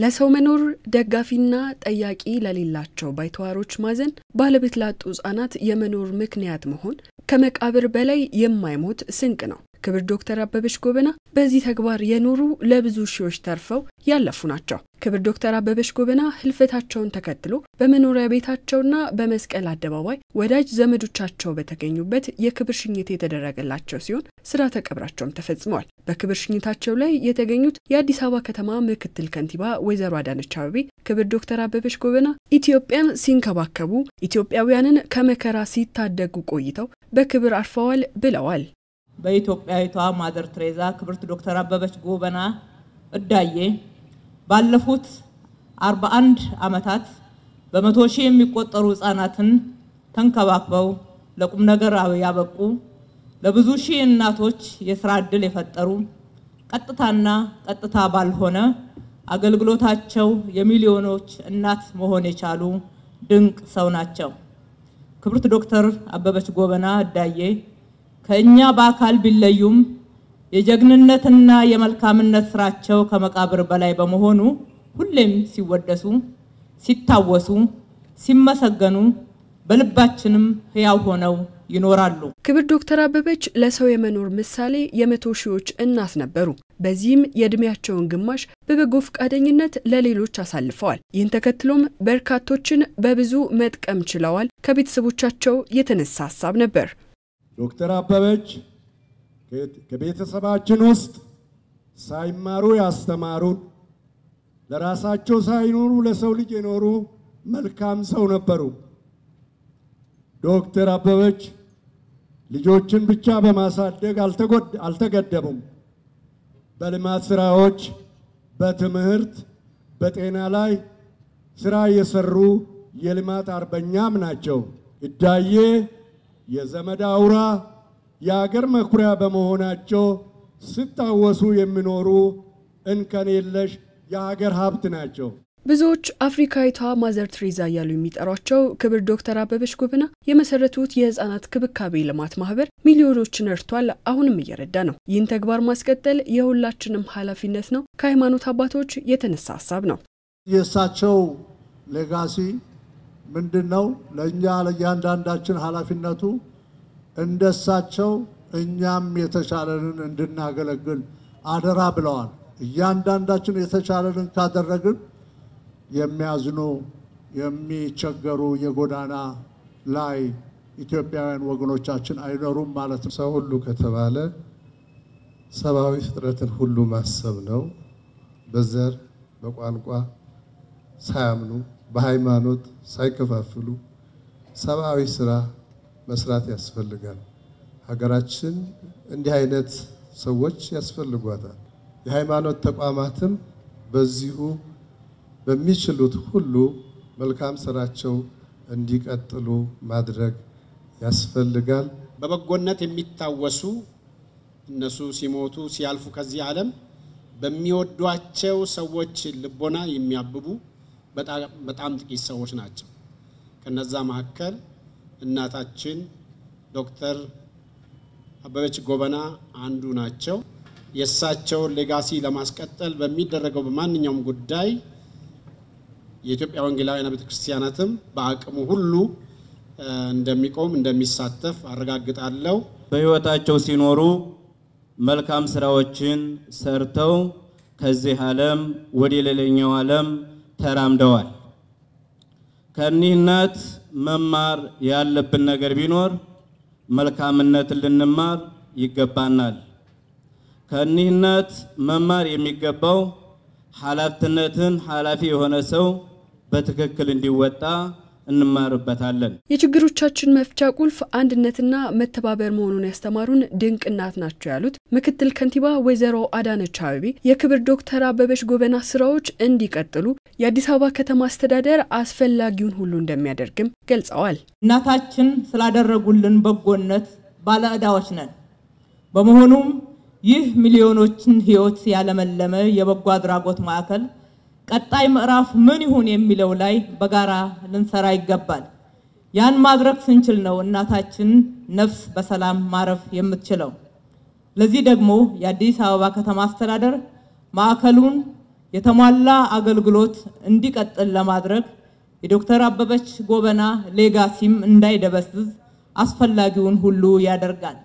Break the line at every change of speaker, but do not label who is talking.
ለሰው መኖር ደጋፊና ጠያቂ ለሌላቸው ባይተዋሮች ማዘን፣ ባለቤት ላጡ ሕጻናት የመኖር ምክንያት መሆን ከመቃብር በላይ የማይሞት ስንቅ ነው። ክብር ዶክተር አበበች ጎበና በዚህ ተግባር የኖሩ ለብዙ ሺዎች ተርፈው ያለፉ ናቸው። ክብር ዶክተር አበበች ጎበና ህልፈታቸውን ተከትሎ በመኖሪያ ቤታቸውና በመስቀል አደባባይ ወዳጅ ዘመዶቻቸው በተገኙበት የክብር ሽኝት የተደረገላቸው ሲሆን ስርዓተ ቀብራቸውም ተፈጽመዋል። በክብር ሽኝታቸው ላይ የተገኙት የአዲስ አበባ ከተማ ምክትል ከንቲባ ወይዘሮ አዳነች አቤቤ ክብር ዶክተር አበበች ጎበና ኢትዮጵያን ሲንከባከቡ፣ ኢትዮጵያውያንን ከመከራ ሲታደጉ ቆይተው በክብር አርፈዋል ብለዋል።
በኢትዮጵያዊቷ ማዘር ትሬዛ ክብርት ዶክተር አበበች ጎበና እዳዬ ባለፉት 41 ዓመታት በመቶ ሺህ የሚቆጠሩ ህጻናትን ተንከባክበው ለቁም ነገር ያበቁ ለብዙ ሺህ እናቶች የስራ ዕድል የፈጠሩ ቀጥታና ቀጥታ ባልሆነ አገልግሎታቸው የሚሊዮኖች እናት መሆን የቻሉ ድንቅ ሰው ናቸው። ክብርት ዶክተር አበበች ጎበና እዳዬ ከእኛ በአካል ቢለዩም የጀግንነትና የመልካምነት ስራቸው ከመቃብር በላይ በመሆኑ ሁሌም ሲወደሱ፣ ሲታወሱ፣ ሲመሰገኑ በልባችንም ሕያው ሆነው ይኖራሉ።
ክብር ዶክተር አበበች ለሰው የመኖር ምሳሌ የመቶ ሺዎች እናት ነበሩ። በዚህም የዕድሜያቸውን ግማሽ በበጎ ፈቃደኝነት ለሌሎች አሳልፈዋል። ይህን ተከትሎም በርካቶችን በብዙ መጥቀም ችለዋል። ከቤተሰቦቻቸው የተነሳ ሀሳብ ነበር።
ዶክተር አበበች ከቤተሰባችን ውስጥ ሳይማሩ ያስተማሩን፣ ለራሳቸው ሳይኖሩ ለሰው ልጅ የኖሩ መልካም ሰው ነበሩ። ዶክተር አበበች ልጆችን ብቻ በማሳደግ አልተገደቡም። በልማት ስራዎች፣ በትምህርት፣ በጤና ላይ ስራ የሰሩ የልማት አርበኛም ናቸው። እዳዬ የዘመድ አውራ የአገር መኩሪያ በመሆናቸው ሲታወሱ የሚኖሩ እንከን የለሽ የሀገር ሀብት ናቸው።
ብዙዎች አፍሪካዊቷ ማዘር ትሬዛ እያሉ የሚጠሯቸው ክብርት ዶክተር አበበች ጎበና የመሰረቱት የህፃናት ክብካቤ ልማት ማህበር ሚሊዮኖችን ረድቷል፣ አሁንም እየረዳ ነው። ይህን ተግባር ማስቀጠል የሁላችንም ኃላፊነት ነው። ከሃይማኖት አባቶች የተነሳ ሀሳብ ነው።
የእሳቸው legacy ምንድን ነው? ለእኛ ለእያንዳንዳችን ኃላፊነቱ እንደሳቸው እኛም የተቻለንን እንድናገለግል አደራ ብለዋል። እያንዳንዳችን የተቻለንን ካደረግን የሚያዝኑ የሚቸገሩ የጎዳና ላይ ኢትዮጵያውያን ወገኖቻችን አይኖሩም ማለት ነው።
ሰው ሁሉ ከተባለ ሰብአዊ ፍጥረትን ሁሉ ማሰብ ነው። በዘር በቋንቋ ሳያምኑ በሃይማኖት ሳይከፋፍሉ ሰብአዊ ስራ መስራት ያስፈልጋል። ሀገራችን እንዲህ አይነት ሰዎች ያስፈልጓታል። የሃይማኖት ተቋማትም በዚሁ በሚችሉት ሁሉ መልካም ስራቸው እንዲቀጥሉ ማድረግ ያስፈልጋል።
በበጎነት የሚታወሱ እነሱ ሲሞቱ ሲያልፉ ከዚህ ዓለም በሚወዷቸው ሰዎች ልቦና የሚያብቡ በጣም ጥቂት ሰዎች ናቸው። ከነዛ መካከል እናታችን ዶክተር አበበች ጎበና አንዱ ናቸው። የእሳቸውን ሌጋሲ ለማስቀጠል በሚደረገው በማንኛውም ጉዳይ የኢትዮጵያ ወንጌላውያን ቤተ ክርስቲያናትም በአቅሙ ሁሉ እንደሚቆም እንደሚሳተፍ አረጋግጣለሁ።
በሕይወታቸው ሲኖሩ መልካም ስራዎችን ሰርተው ከዚህ ዓለም ወደ ሌላኛው ዓለም ተራምደዋል። ከእኒህ እናት መማር ያለብን ነገር ቢኖር መልካምነትን ልንማር ይገባናል። ከእኒህ እናት መማር የሚገባው ኃላፊነትን ኃላፊ የሆነ ሰው በትክክል እንዲወጣ እንማርበታለን።
የችግሮቻችን መፍቻ ቁልፍ አንድነትና መተባበር መሆኑን ያስተማሩን ድንቅ እናት ናቸው ያሉት ምክትል ከንቲባ ወይዘሮ አዳነች አቤቤ የክብር ዶክተር አበበች ጎበና ስራዎች እንዲቀጥሉ የአዲስ አበባ ከተማ አስተዳደር አስፈላጊውን ሁሉ እንደሚያደርግም ገልጸዋል።
እናታችን ስላደረጉልን በጎነት ባለዕዳዎች ነን። በመሆኑም ይህ ሚሊዮኖችን ሕይወት ያለመለመ የበጎ አድራጎት ማዕከል ቀጣይ ምዕራፍ ምን ይሁን የሚለው ላይ በጋራ ልንሰራ ይገባል። ያን ማድረግ ስንችል ነው እናታችን ነፍስ በሰላም ማረፍ የምትችለው። ለዚህ ደግሞ የአዲስ አበባ ከተማ አስተዳደር ማዕከሉን የተሟላ አገልግሎት እንዲቀጥል ለማድረግ የዶክተር አበበች ጎበና ሌጋሲም እንዳይደበዝዝ አስፈላጊውን ሁሉ ያደርጋል።